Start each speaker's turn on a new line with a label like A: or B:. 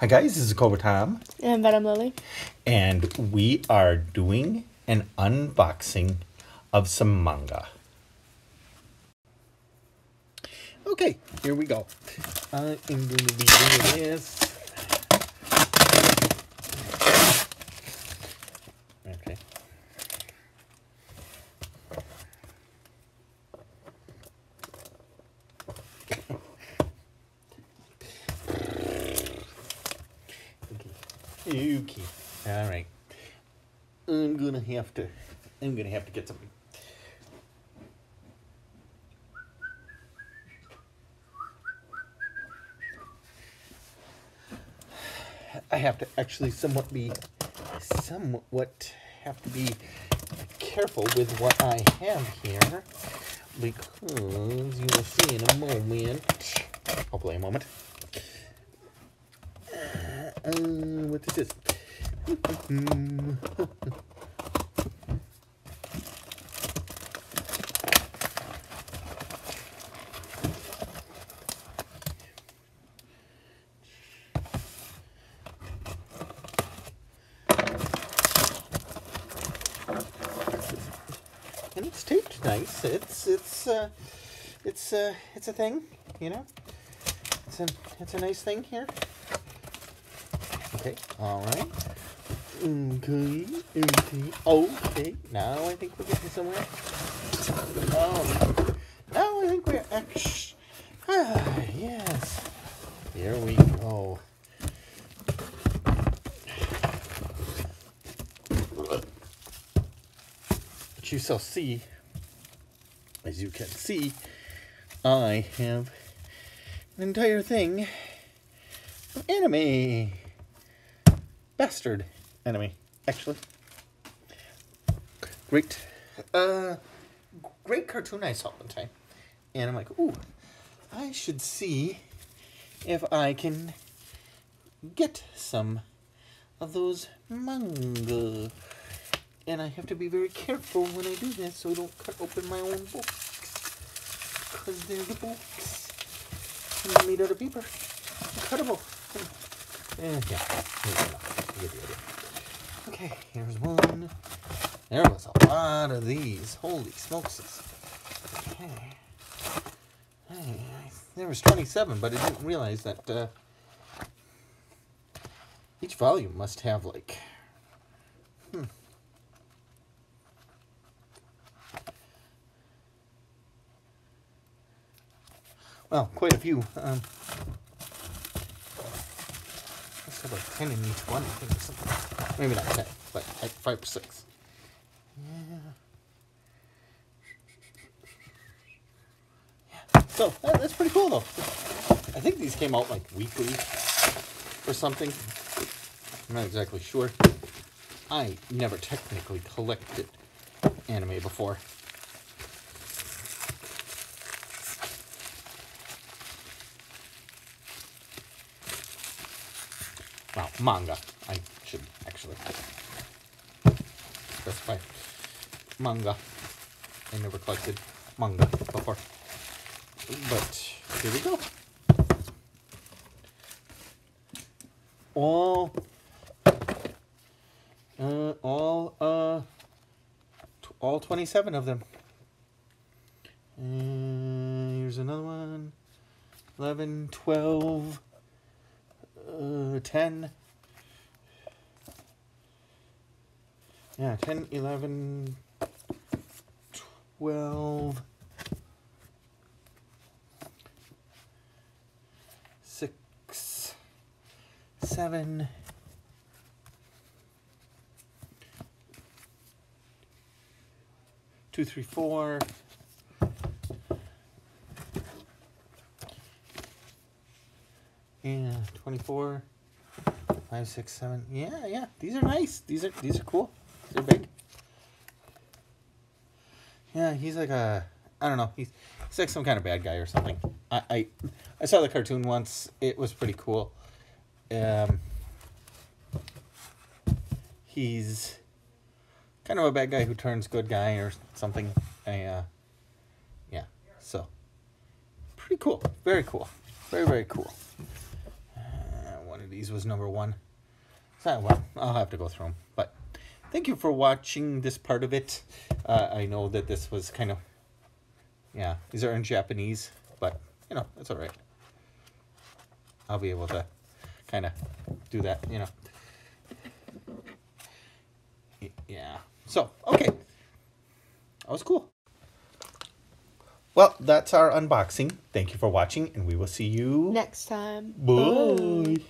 A: Hi guys, this is Cobra Tom,
B: And Venom Lily.
A: and we are doing an unboxing of some manga. Okay, here we go. Uh, I am going to be doing this. Okay. Okay. All right. I'm gonna have to. I'm gonna have to get something. I have to actually somewhat be, somewhat have to be careful with what I have here, because you will see in a moment. Hopefully, a moment. Uh, what is this? and it's taped nice. It's it's uh, it's uh, it's a thing, you know. It's a it's a nice thing here. Okay, all right. Okay, okay, okay. Now I think we're getting somewhere. Oh, now I think we're actually. Ah, yes. Here we go. But you shall see, as you can see, I have an entire thing of anime. Bastard anime, actually. Great. Uh, great cartoon I saw one time. And I'm like, ooh, I should see if I can get some of those manga. And I have to be very careful when I do this so I don't cut open my own books. Because they're the books. And made out of paper. Cuttable. Eh, yeah, idea. Okay, here's one. There was a lot of these. Holy smokes. Okay. Hey, there was 27, but I didn't realize that uh, each volume must have like hmm, well, quite a few. Um, let's like 10 in each one, I think, or something. Maybe not 10, but like 5 or 6. Yeah. So, that, that's pretty cool, though. I think these came out like weekly or something. I'm not exactly sure. I never technically collected anime before. Well, manga. I should actually specify. Manga. I never collected manga before. But here we go. All uh, all uh all 27 of them. And here's another one. 11, 12, uh, 10. Yeah, 10, 11, 12, 6, 7, 2, 3, 4, Yeah, 24, 5, 6, 7. Yeah, yeah. These are nice. These are these are cool. They're big. Yeah, he's like a I don't know. He's he's like some kind of bad guy or something. I I, I saw the cartoon once. It was pretty cool. Um he's kind of a bad guy who turns good guy or something. I, uh yeah. So pretty cool. Very cool. Very very cool. Japanese was number one. So, well, I'll have to go through them. But thank you for watching this part of it. Uh, I know that this was kind of, yeah, these are in Japanese, but you know, that's all right. I'll be able to kind of do that, you know. Yeah. So, okay. That was cool. Well, that's our unboxing. Thank you for watching, and we will see you.
B: Next time.
A: Bye.